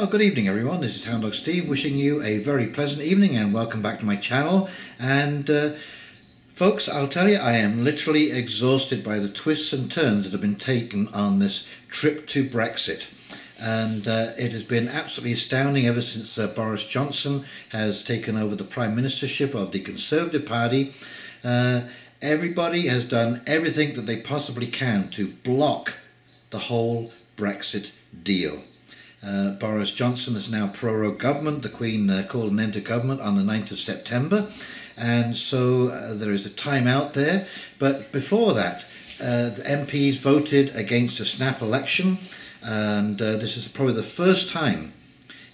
Well, good evening, everyone. This is Hound Dog Steve wishing you a very pleasant evening and welcome back to my channel. And, uh, folks, I'll tell you, I am literally exhausted by the twists and turns that have been taken on this trip to Brexit. And uh, it has been absolutely astounding ever since uh, Boris Johnson has taken over the Prime Ministership of the Conservative Party. Uh, everybody has done everything that they possibly can to block the whole Brexit deal. Uh, Boris Johnson is now prorogue government. The Queen uh, called an end to government on the 9th of September, and so uh, there is a time out there. But before that, uh, the MPs voted against a snap election, and uh, this is probably the first time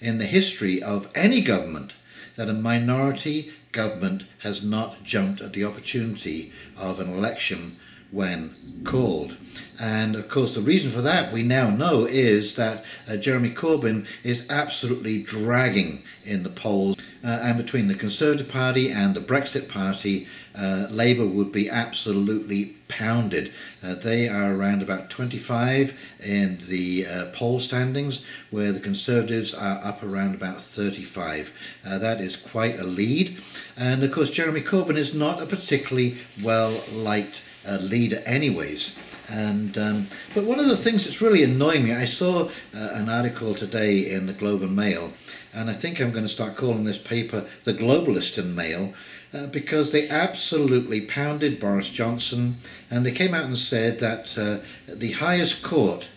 in the history of any government that a minority government has not jumped at the opportunity of an election when called. And of course, the reason for that we now know is that uh, Jeremy Corbyn is absolutely dragging in the polls. Uh, and between the Conservative Party and the Brexit Party, uh, Labour would be absolutely pounded. Uh, they are around about 25 in the uh, poll standings, where the Conservatives are up around about 35. Uh, that is quite a lead. And of course, Jeremy Corbyn is not a particularly well liked uh, leader, anyways. And um, but one of the things that's really annoying me, I saw uh, an article today in the Globe and Mail, and I think I'm going to start calling this paper the Globalist and Mail. Uh, because they absolutely pounded Boris Johnson, and they came out and said that uh, the highest court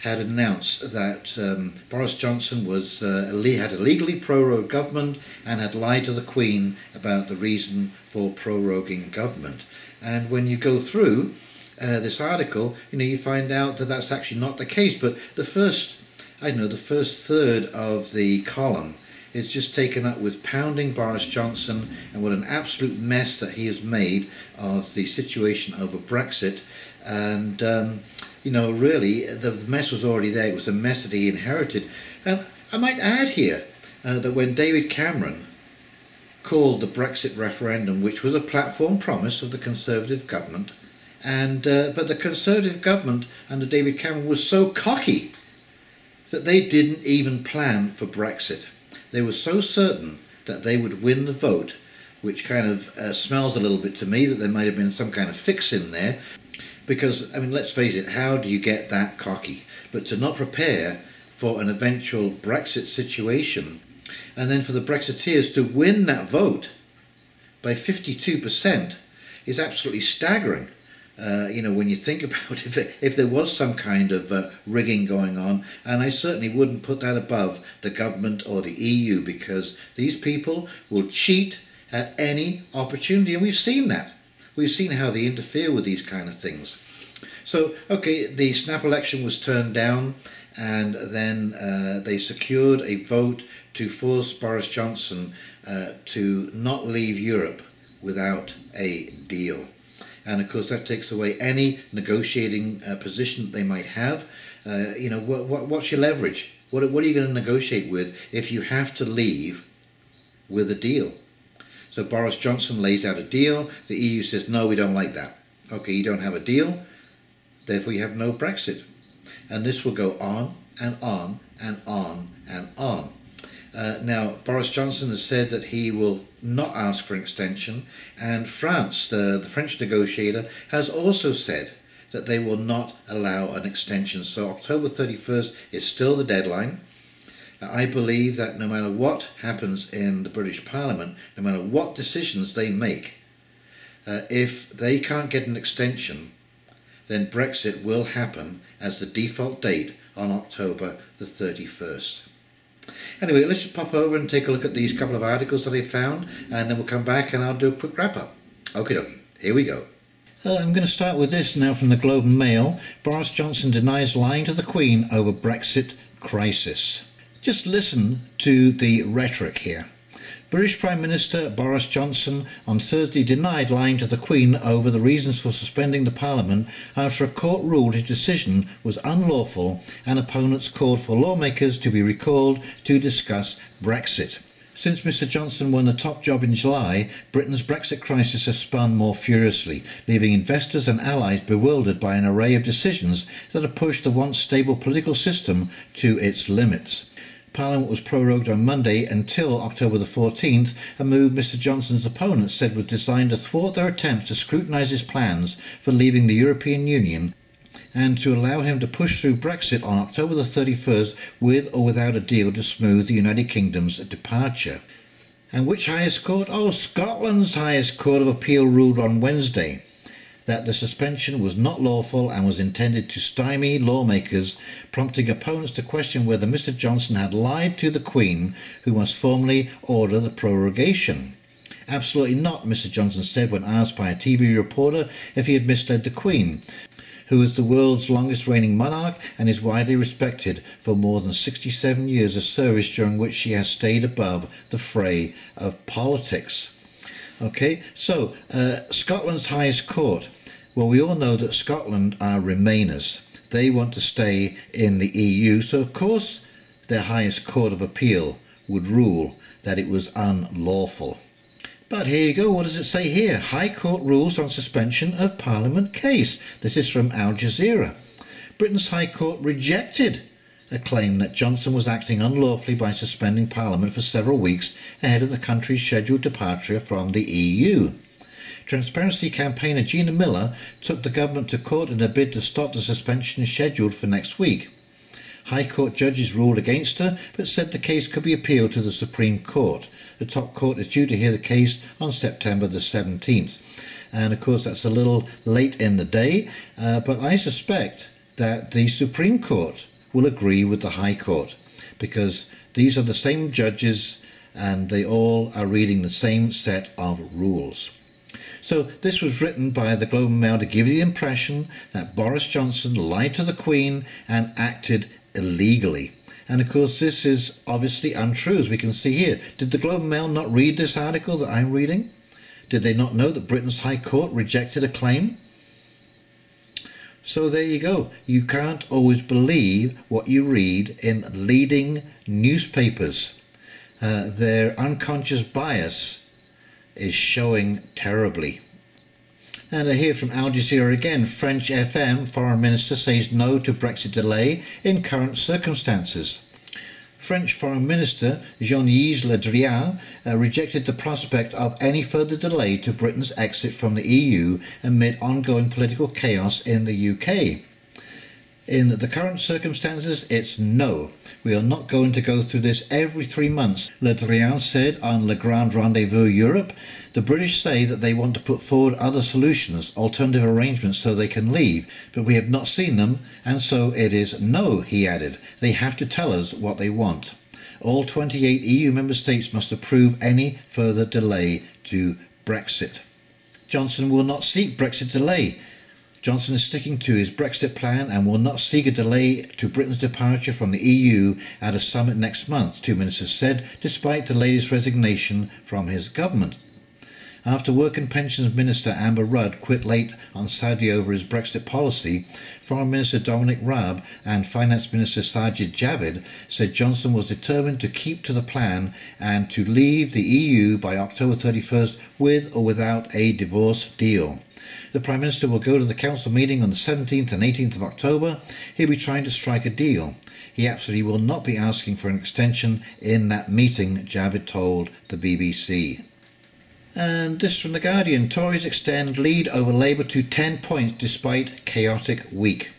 had announced that um, Boris Johnson was uh, had illegally prorogued government and had lied to the Queen about the reason for proroguing government. And when you go through uh, this article, you know, you find out that that's actually not the case. But the first, I don't know, the first third of the column is just taken up with pounding Boris Johnson and what an absolute mess that he has made of the situation over Brexit. And, um, you know, really, the mess was already there. It was a mess that he inherited. And I might add here uh, that when David Cameron called the Brexit referendum, which was a platform promise of the Conservative government. And uh, but the Conservative government under David Cameron was so cocky that they didn't even plan for Brexit. They were so certain that they would win the vote, which kind of uh, smells a little bit to me that there might have been some kind of fix in there. Because, I mean, let's face it, how do you get that cocky? But to not prepare for an eventual Brexit situation and then for the Brexiteers to win that vote by 52% is absolutely staggering. Uh, you know, when you think about if there, if there was some kind of uh, rigging going on, and I certainly wouldn't put that above the government or the EU because these people will cheat at any opportunity, and we've seen that. We've seen how they interfere with these kind of things. So, okay, the snap election was turned down, and then uh, they secured a vote to force Boris Johnson uh, to not leave Europe without a deal. And of course, that takes away any negotiating uh, position that they might have. Uh, you know, what, what, what's your leverage? What, what are you going to negotiate with if you have to leave with a deal? So Boris Johnson lays out a deal. The EU says, no, we don't like that. Okay, you don't have a deal, therefore you have no Brexit. And this will go on and on and on and on. Uh, now, Boris Johnson has said that he will not ask for an extension, and France, the, the French negotiator, has also said that they will not allow an extension. So, October 31st is still the deadline. I believe that no matter what happens in the British Parliament, no matter what decisions they make, uh, if they can't get an extension, then Brexit will happen as the default date on October the 31st. Anyway, let's just pop over and take a look at these couple of articles that I found, and then we'll come back and I'll do a quick wrap up. Okay, dokie, here we go. Uh, I'm going to start with this now from the Globe and Mail. Boris Johnson denies lying to the Queen over Brexit crisis. Just listen to the rhetoric here. British Prime Minister Boris Johnson on Thursday denied lying to the Queen over the reasons for suspending the Parliament after a court ruled his decision was unlawful and opponents called for lawmakers to be recalled to discuss Brexit. Since Mr Johnson won the top job in July, Britain's Brexit crisis has spun more furiously, leaving investors and allies bewildered by an array of decisions that have pushed the once stable political system to its limits. Parliament was prorogued on Monday until October the 14th, a move Mr Johnson's opponents said was designed to thwart their attempts to scrutinise his plans for leaving the European Union and to allow him to push through Brexit on October the 31st with or without a deal to smooth the United Kingdom's departure. And which highest court? Oh, Scotland's highest court of appeal ruled on Wednesday that the suspension was not lawful and was intended to stymie lawmakers, prompting opponents to question whether Mr Johnson had lied to the Queen, who must formally order the prorogation. Absolutely not, Mr Johnson said when asked by a TV reporter if he had misled the Queen, who is the world's longest reigning monarch and is widely respected for more than 67 years of service during which she has stayed above the fray of politics. Okay, so uh, Scotland's highest court. Well, we all know that Scotland are Remainers. They want to stay in the EU, so of course their highest court of appeal would rule that it was unlawful. But here you go, what does it say here? High Court rules on suspension of Parliament case. This is from Al Jazeera. Britain's High Court rejected a claim that Johnson was acting unlawfully by suspending Parliament for several weeks ahead of the country's scheduled departure from the EU. Transparency campaigner Gina Miller took the government to court in a bid to stop the suspension scheduled for next week. High Court judges ruled against her but said the case could be appealed to the Supreme Court. The top court is due to hear the case on September the 17th. And of course, that's a little late in the day, uh, but I suspect that the Supreme Court will agree with the High Court because these are the same judges and they all are reading the same set of rules. So this was written by the Globe and Mail to give the impression that Boris Johnson lied to the Queen and acted illegally. And of course, this is obviously untrue, as we can see here. Did the Globe and Mail not read this article that I'm reading? Did they not know that Britain's High Court rejected a claim? So there you go. You can't always believe what you read in leading newspapers. Uh, their unconscious bias is showing terribly. And I hear from Al Jazeera again. French FM foreign minister says no to Brexit delay in current circumstances. French Foreign Minister Jean-Yves Le Drian uh, rejected the prospect of any further delay to Britain's exit from the EU amid ongoing political chaos in the UK. In the current circumstances, it's no. We are not going to go through this every three months, Le Drian said on Le Grand Rendezvous Europe. The British say that they want to put forward other solutions, alternative arrangements so they can leave, but we have not seen them, and so it is no, he added. They have to tell us what they want. All 28 EU member states must approve any further delay to Brexit. Johnson will not seek Brexit delay. Johnson is sticking to his Brexit plan and will not seek a delay to Britain's departure from the EU at a summit next month, two ministers said, despite the latest resignation from his government. After Work and Pensions Minister Amber Rudd quit late on Saturday over his Brexit policy, Foreign Minister Dominic Raab and Finance Minister Sajid Javid said Johnson was determined to keep to the plan and to leave the EU by October 31st with or without a divorce deal. The Prime Minister will go to the Council meeting on the 17th and 18th of October. He'll be trying to strike a deal. He absolutely will not be asking for an extension in that meeting, Javid told the BBC. And this from The Guardian Tories extend lead over Labour to 10 points despite chaotic week.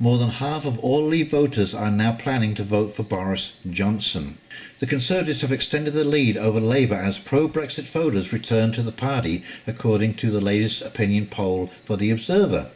More than half of all Leave voters are now planning to vote for Boris Johnson. The Conservatives have extended the lead over Labour as pro Brexit voters return to the party, according to the latest opinion poll for The Observer.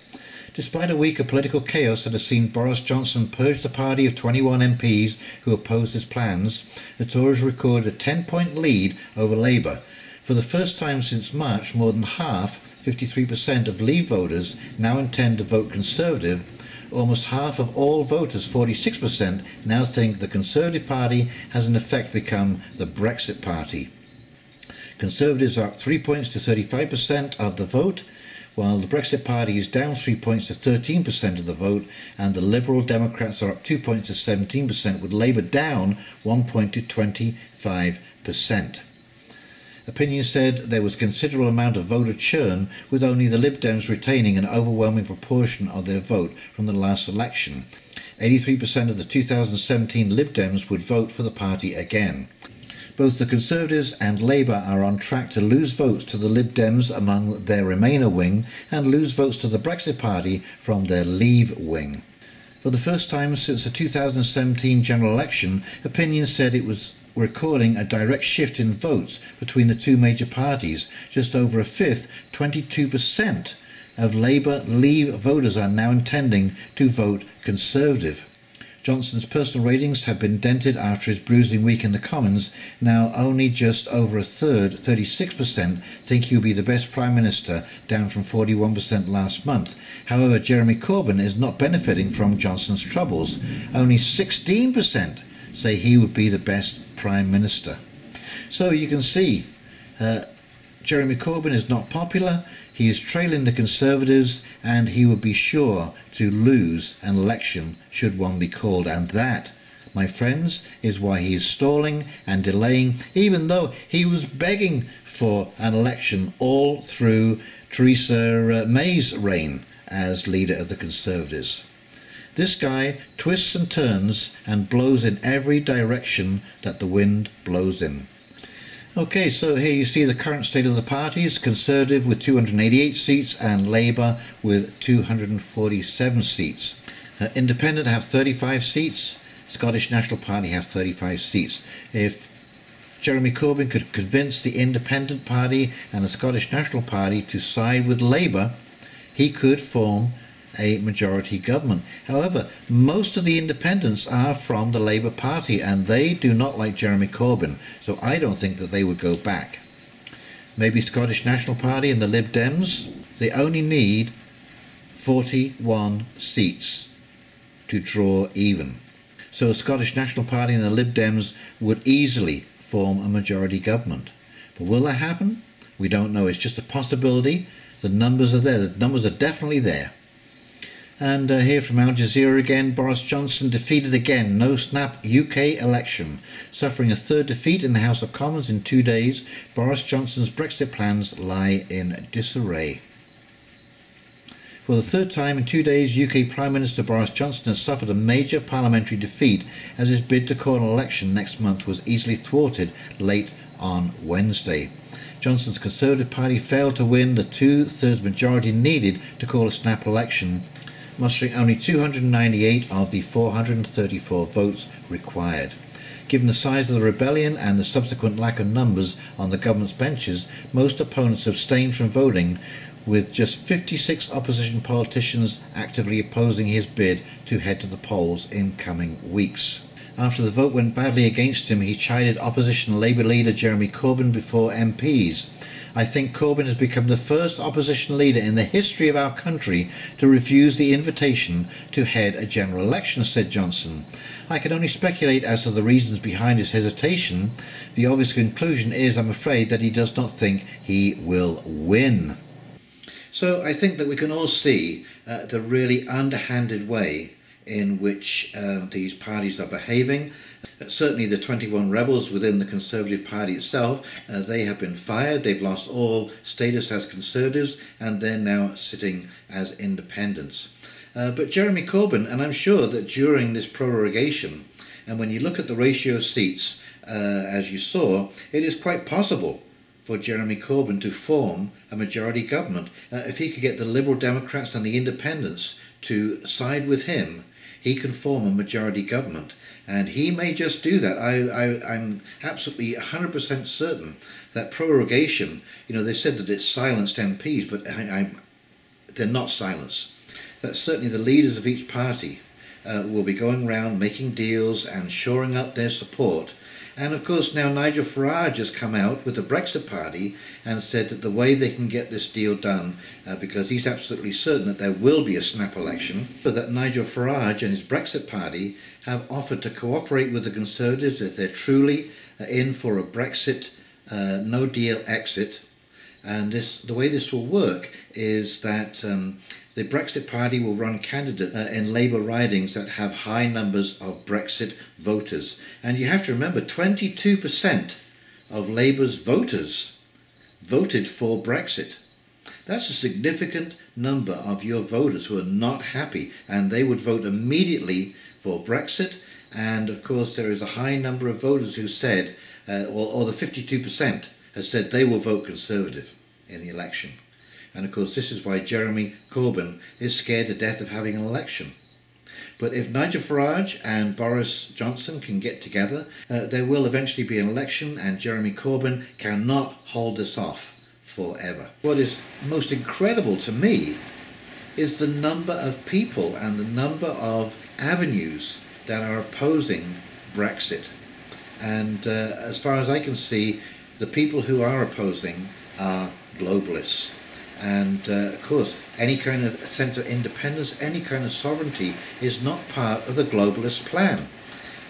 Despite a week of political chaos that has seen Boris Johnson purge the party of 21 MPs who opposed his plans, the Tories recorded a 10 point lead over Labour, for the first time since March, more than half, 53% of Leave voters, now intend to vote Conservative. Almost half of all voters, 46%, now think the Conservative Party has in effect become the Brexit Party. Conservatives are up 3 points to 35% of the vote, while the Brexit Party is down 3 points to 13% of the vote, and the Liberal Democrats are up 2 points to 17%, with Labour down 1 point to 25%. Opinium said there was considerable amount of voter churn, with only the Lib Dems retaining an overwhelming proportion of their vote from the last election. 83% of the 2017 Lib Dems would vote for the party again. Both the Conservatives and Labour are on track to lose votes to the Lib Dems among their Remainer wing and lose votes to the Brexit Party from their Leave wing. For the first time since the 2017 general election, Opinium said it was recording a direct shift in votes between the two major parties. Just over a fifth, 22%, of Labour Leave voters are now intending to vote Conservative. Johnson's personal ratings have been dented after his bruising week in the Commons. Now only just over a third, 36%, think he'll be the best Prime Minister, down from 41% last month. However, Jeremy Corbyn is not benefiting from Johnson's troubles. Only 16% say he would be the best Prime Minister. So you can see uh, Jeremy Corbyn is not popular. He is trailing the Conservatives and he would be sure to lose an election should one be called. And that, my friends, is why he is stalling and delaying, even though he was begging for an election all through Theresa uh, May's reign as leader of the Conservatives. This guy twists and turns and blows in every direction that the wind blows in. Okay, so here you see the current state of the parties Conservative with 288 seats and Labour with 247 seats. Uh, Independent have 35 seats, Scottish National Party have 35 seats. If Jeremy Corbyn could convince the Independent Party and the Scottish National Party to side with Labour, he could form a majority government. However, most of the independents are from the Labour Party and they do not like Jeremy Corbyn, so I don't think that they would go back. Maybe Scottish National Party and the Lib Dems, they only need 41 seats to draw even. So the Scottish National Party and the Lib Dems would easily form a majority government. But will that happen? We don't know. It's just a possibility. The numbers are there. The numbers are definitely there. And uh, here from Al Jazeera again, Boris Johnson defeated again, no snap UK election. Suffering a third defeat in the House of Commons in two days, Boris Johnson's Brexit plans lie in disarray. For the third time in two days, UK Prime Minister Boris Johnson has suffered a major parliamentary defeat as his bid to call an election next month was easily thwarted late on Wednesday. Johnson's Conservative Party failed to win the two thirds majority needed to call a snap election mustering only 298 of the 434 votes required. Given the size of the rebellion and the subsequent lack of numbers on the government's benches, most opponents abstained from voting, with just 56 opposition politicians actively opposing his bid to head to the polls in coming weeks. After the vote went badly against him, he chided opposition Labour leader Jeremy Corbyn before MPs. I think Corbyn has become the first opposition leader in the history of our country to refuse the invitation to head a general election, said Johnson. I can only speculate as to the reasons behind his hesitation. The obvious conclusion is, I'm afraid, that he does not think he will win. So I think that we can all see uh, the really underhanded way in which uh, these parties are behaving. Certainly, the 21 rebels within the Conservative Party itself, uh, they have been fired. They've lost all status as Conservatives, and they're now sitting as independents. Uh, but Jeremy Corbyn, and I'm sure that during this prorogation, and when you look at the ratio of seats, uh, as you saw, it is quite possible for Jeremy Corbyn to form a majority government. Uh, if he could get the Liberal Democrats and the Independents to side with him, he can form a majority government. And he may just do that. I, I, I'm absolutely 100% certain that prorogation, you know, they said that it silenced MPs, but I, I, they're not silenced. That certainly the leaders of each party uh, will be going around making deals and shoring up their support and of course, now Nigel Farage has come out with the Brexit Party and said that the way they can get this deal done, uh, because he's absolutely certain that there will be a snap election, so that Nigel Farage and his Brexit Party have offered to cooperate with the Conservatives if they're truly uh, in for a Brexit uh, no deal exit. And this, the way this will work is that um, the Brexit Party will run candidates uh, in Labour ridings that have high numbers of Brexit voters. And you have to remember 22% of Labour's voters voted for Brexit. That's a significant number of your voters who are not happy, and they would vote immediately for Brexit, and of course there is a high number of voters who said, uh, or, or the 52% has said they will vote Conservative in the election. And of course, this is why Jeremy Corbyn is scared to death of having an election. But if Nigel Farage and Boris Johnson can get together, uh, there will eventually be an election, and Jeremy Corbyn cannot hold this off forever. What is most incredible to me is the number of people and the number of avenues that are opposing Brexit. And uh, as far as I can see, the people who are opposing are globalists. And uh, of course, any kind of sense of independence, any kind of sovereignty is not part of the globalist plan.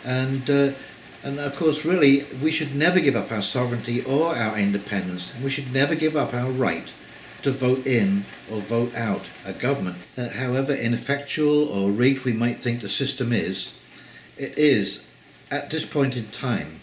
And, uh, and of course, really, we should never give up our sovereignty or our independence. We should never give up our right to vote in or vote out a government. Uh, however ineffectual or rigged we might think the system is, it is, at this point in time,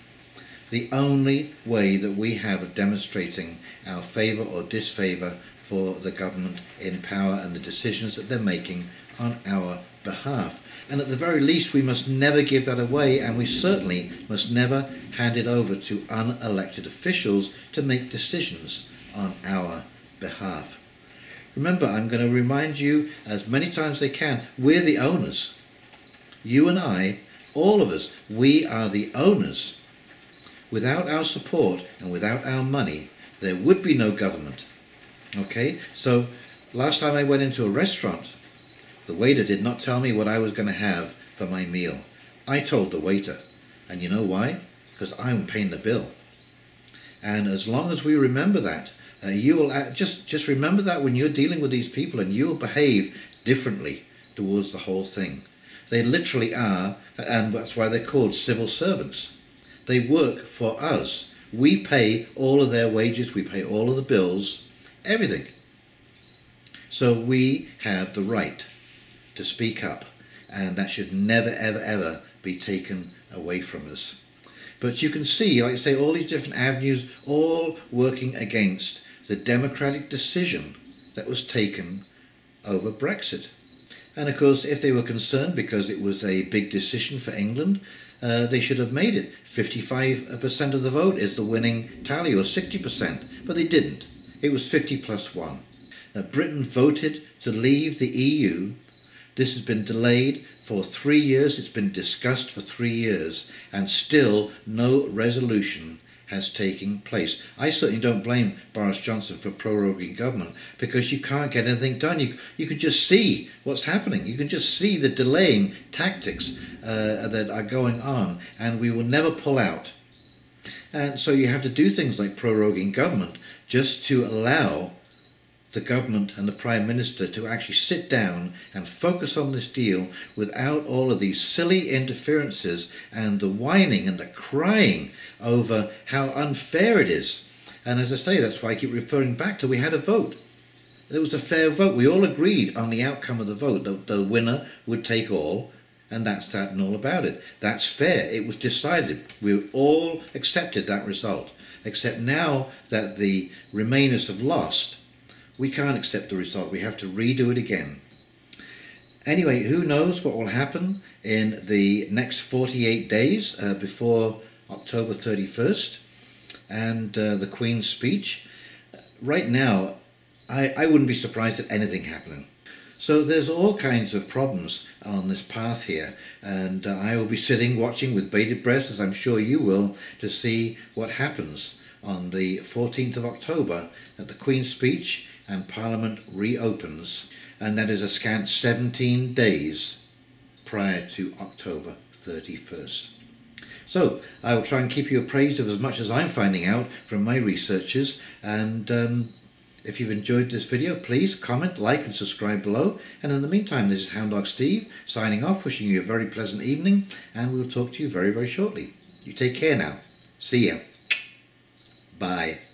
the only way that we have of demonstrating our favour or disfavour for the government in power and the decisions that they're making on our behalf. And at the very least, we must never give that away, and we certainly must never hand it over to unelected officials to make decisions on our behalf. Remember, I'm going to remind you as many times as I can, we're the owners. You and I, all of us, we are the owners. Without our support and without our money, there would be no government. Okay, so last time I went into a restaurant, the waiter did not tell me what I was going to have for my meal. I told the waiter. And you know why? Because I'm paying the bill. And as long as we remember that, uh, you will act, just just remember that when you're dealing with these people, and you'll behave differently towards the whole thing. They literally are, and that's why they're called civil servants. They work for us. We pay all of their wages. We pay all of the bills everything. So we have the right to speak up, and that should never, ever, ever be taken away from us. But you can see, like I say, all these different avenues all working against the democratic decision that was taken over Brexit. And of course, if they were concerned because it was a big decision for England, uh, they should have made it. 55% of the vote is the winning tally, or 60%, but they didn't. It was 50 plus 1. Now, Britain voted to leave the EU. This has been delayed for three years, it's been discussed for three years, and still no resolution has taken place. I certainly don't blame Boris Johnson for proroguing government because you can't get anything done. You, you can just see what's happening. You can just see the delaying tactics uh, that are going on, and we will never pull out. And so you have to do things like proroguing government just to allow the government and the Prime Minister to actually sit down and focus on this deal without all of these silly interferences and the whining and the crying over how unfair it is. And as I say, that's why I keep referring back to we had a vote. It was a fair vote. We all agreed on the outcome of the vote. The, the winner would take all, and that's that and all about it. That's fair. It was decided. We all accepted that result. Except now that the Remainers have lost, we can't accept the result. We have to redo it again. Anyway, who knows what will happen in the next 48 days uh, before October 31st and uh, the Queen's speech. Right now, I, I wouldn't be surprised at anything happening. So there's all kinds of problems on this path here, and uh, I will be sitting watching with bated breath, as I'm sure you will, to see what happens on the 14th of October at the Queen's speech and Parliament reopens, and that is a scant 17 days prior to October 31st. So I will try and keep you appraised of as much as I'm finding out from my researchers and um, if you've enjoyed this video, please comment, like and subscribe below. And in the meantime, this is Hound Dog Steve signing off, wishing you a very pleasant evening, and we'll talk to you very, very shortly. You take care now. See ya. Bye.